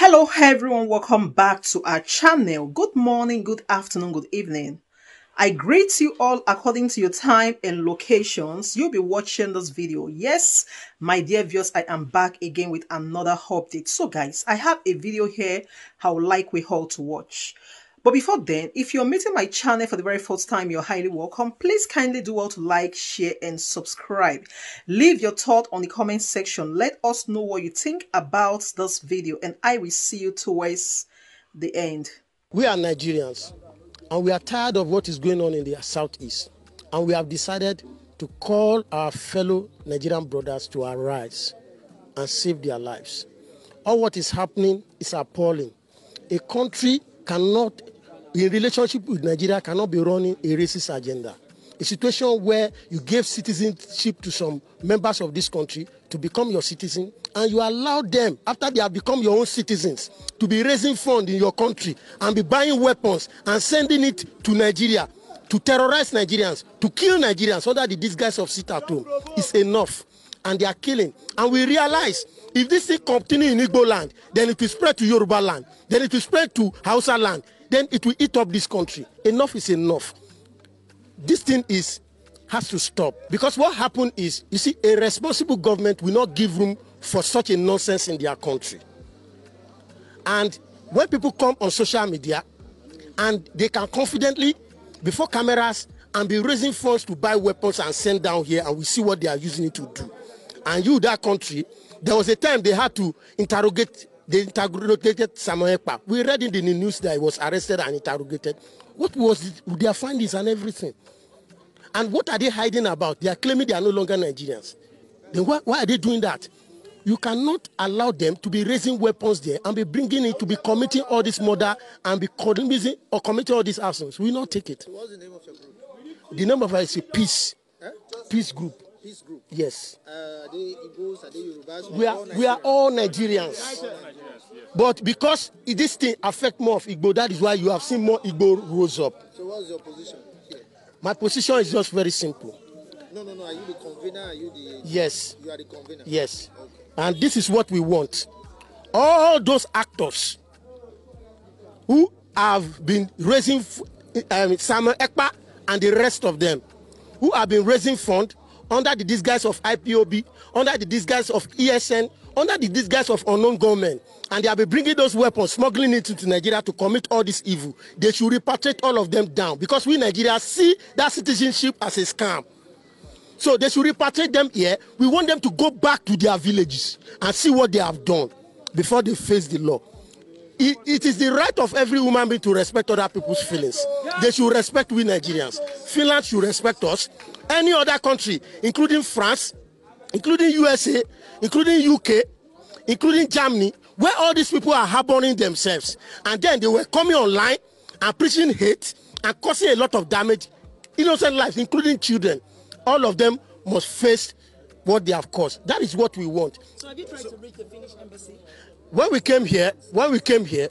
Hello everyone, welcome back to our channel. Good morning, good afternoon, good evening. I greet you all according to your time and locations. You'll be watching this video. Yes, my dear viewers, I am back again with another update. So guys, I have a video here I would like we all to watch. But before then, if you're meeting my channel for the very first time, you're highly welcome. Please kindly do well to like, share, and subscribe. Leave your thought on the comment section. Let us know what you think about this video, and I will see you towards the end. We are Nigerians and we are tired of what is going on in the southeast. And we have decided to call our fellow Nigerian brothers to arise and save their lives. All what is happening is appalling. A country cannot in relationship with Nigeria cannot be running a racist agenda. A situation where you gave citizenship to some members of this country to become your citizen, and you allow them, after they have become your own citizens, to be raising funds in your country and be buying weapons and sending it to Nigeria to terrorize Nigerians, to kill Nigerians under the disguise of sit at home is enough. And they are killing. And we realize if this thing continue in Igbo land, then it will spread to Yoruba land, then it will spread to Hausa land, then it will eat up this country. Enough is enough. This thing is has to stop because what happened is you see a responsible government will not give room for such a nonsense in their country. And when people come on social media and they can confidently before cameras and be raising funds to buy weapons and send down here and we see what they are using it to do. And you, that country, there was a time they had to interrogate they interrogated Samuel Ekpa. We read in the news that he was arrested and interrogated. What was it, their findings and everything? And what are they hiding about? They are claiming they are no longer Nigerians. Then why, why are they doing that? You cannot allow them to be raising weapons there and be bringing it to be committing all this murder and be committing or committing all these actions. We will not take it. What's the name of your group? The name of it is a peace, Eh? peace group. Peace Group. Yes. Uh, are they Igbos? Are they Yorubas? We are, we are all Nigerians. But because this thing affect more of Igbo, that is why you have seen more Igbo rose up. So what's your position here? My position is just very simple. No, no, no. Are you the convener? Are you the? Yes, You are the convener. yes. Okay. And this is what we want. All those actors who have been raising um, Samuel Ekpa and the rest of them, who have been raising fund under the disguise of IPOB, under the disguise of ESN, under the disguise of unknown government, and they have been bringing those weapons, smuggling it into Nigeria to commit all this evil. They should repatriate all of them down because we Nigerians see that citizenship as a scam. So they should repatriate them here. We want them to go back to their villages and see what they have done before they face the law. It, it is the right of every human being to respect other people's feelings. They should respect we Nigerians. Finland should respect us. Any other country, including France, including USA, including UK, including Germany, where all these people are harboring themselves. And then they were coming online and preaching hate and causing a lot of damage, innocent lives, including children. All of them must face what they have caused. That is what we want. So have you tried to reach the Finnish embassy? When we came here, when we came here,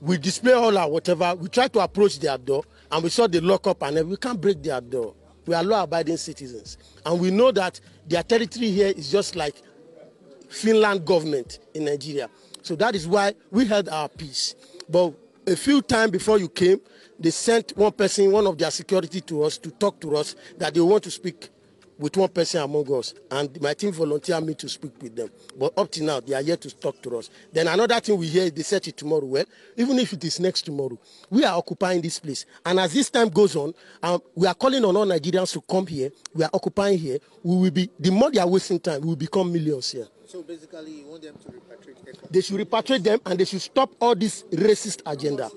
we display all our whatever. We try to approach their door, and we saw the lockup, and we can't break their door. We are law-abiding citizens, and we know that their territory here is just like Finland government in Nigeria. So that is why we held our peace. But a few times before you came, they sent one person, one of their security to us to talk to us that they want to speak with one person among us. And my team volunteered me to speak with them. But up to now, they are yet to talk to us. Then another thing we hear is they set it tomorrow. Well, even if it is next tomorrow, we are occupying this place. And as this time goes on, um, we are calling on all Nigerians to come here. We are occupying here. We will be, the more they are wasting time, we will become millions here. So basically, you want them to repatriate. They should repatriate them and they should stop all this racist agenda.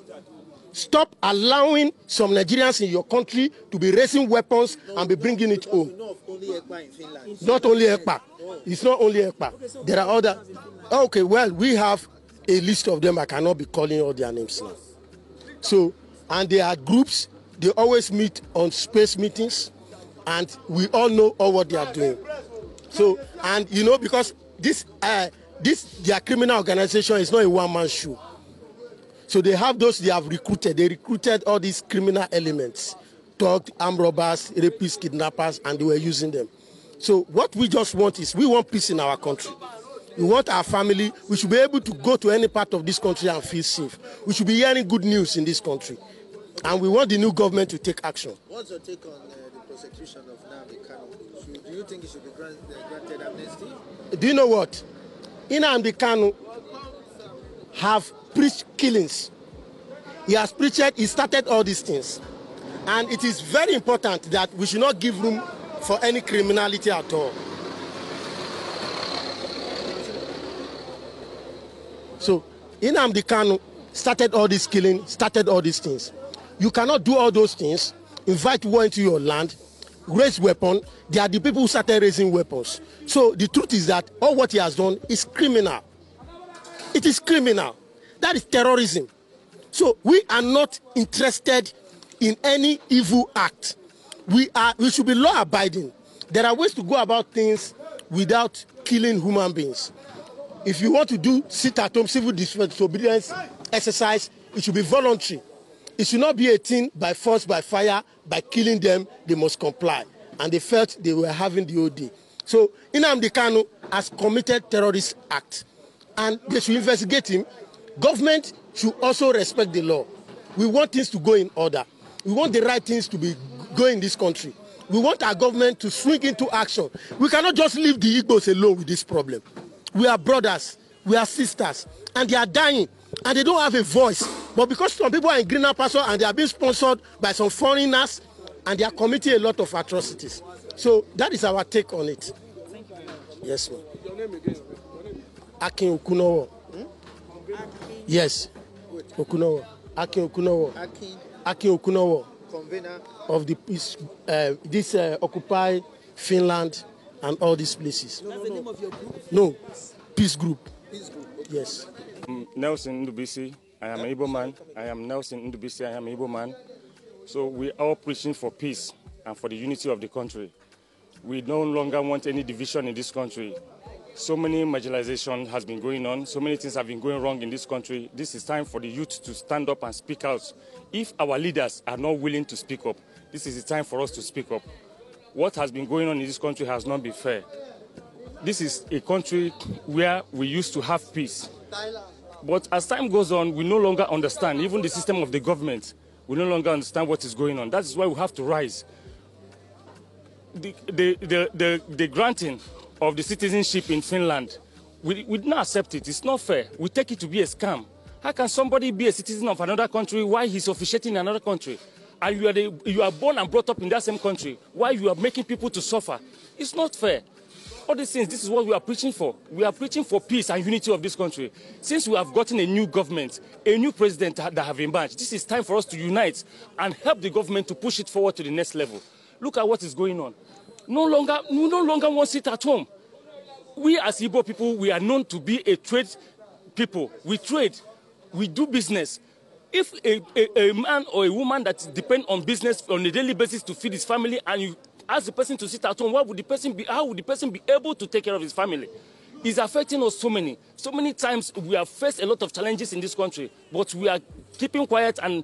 Stop allowing some Nigerians in your country to be raising weapons and be bringing it home. Not only ECPA. It's not only ECPA. There are other. Okay, well, we have a list of them. I cannot be calling all their names now. So, and they are groups. They always meet on space meetings, and we all know all what they are doing. So, and you know, because this, uh, this their criminal organization is not a one-man show. So they have those they have recruited. They recruited all these criminal elements, talked armed robbers, rapists, kidnappers, and they were using them. So what we just want is we want peace in our country. We want our family. We should be able to go to any part of this country and feel safe. We should be hearing good news in this country. And we want the new government to take action. What's your take on uh, the prosecution of Nnamdi Kanu? Should, do you think he should be grant, uh, granted amnesty? Do you know what? Nnamdi Kanu have preached killings. He has preached, he started all these things. And it is very important that we should not give room for any criminality at all. So, Nnamdi Kanu started all this killing, started all these things. You cannot do all those things, invite war into your land, raise weapon. They are the people who started raising weapons. So the truth is that all what he has done is criminal. It is criminal. That is terrorism. So we are not interested in any evil act. We are we should be law abiding. There are ways to go about things without killing human beings. If you want to do sit at home civil disobedience exercise, it should be voluntary. It should not be a thing by force, by fire, by killing them, they must comply. And they felt they were having the OD. So Nnamdi Kanu has committed terrorist act. And they should investigate him. Government should also respect the law. We want things to go in order. We want the right things to be going in this country. We want our government to swing into action. We cannot just leave the Igbos alone with this problem. We are brothers, we are sisters, and they are dying, and they don't have a voice. But because some people are in greener pasture and they are being sponsored by some foreigners, and they are committing a lot of atrocities. So that is our take on it. Yes, ma'am. Akin Okunowo. Yes, Okunowo. Akin Okunowo. Akin, Akin Okunowo convener, of the peace, uh, this uh, Occupy Finland and all these places. That's the name of your group. No, peace group. peace group. Yes. I'm Nelson Ndubisi. I am an Igbo man. I am Nelson Ndubisi. I am an Igbo man. So we are all preaching for peace and for the unity of the country. We no longer want any division in this country. So many marginalization has been going on. So many things have been going wrong in this country. This is time for the youth to stand up and speak out. If our leaders are not willing to speak up, this is the time for us to speak up. What has been going on in this country has not been fair. This is a country where we used to have peace. But as time goes on, we no longer understand, even the system of the government, we no longer understand what is going on. That is why we have to rise. The, the, the, the, the granting of the citizenship in Finland, we, we did not accept it. It's not fair. We take it to be a scam. How can somebody be a citizen of another country while he's officiating in another country? And you are, the, you are born and brought up in that same country while you are making people to suffer. It's not fair. All these things, this is what we are preaching for. We are preaching for peace and unity of this country. Since we have gotten a new government, a new president that have emerged, this is time for us to unite and help the government to push it forward to the next level. Look at what is going on. No longer, we no longer want to sit at home. We as Igbo people, we are known to be a trade people. We trade, we do business. If a, a, a man or a woman that depend on business on a daily basis to feed his family and you ask the person to sit at home, what would the person be, how would the person be able to take care of his family? It's affecting us so many. So many times we have faced a lot of challenges in this country, but we are keeping quiet and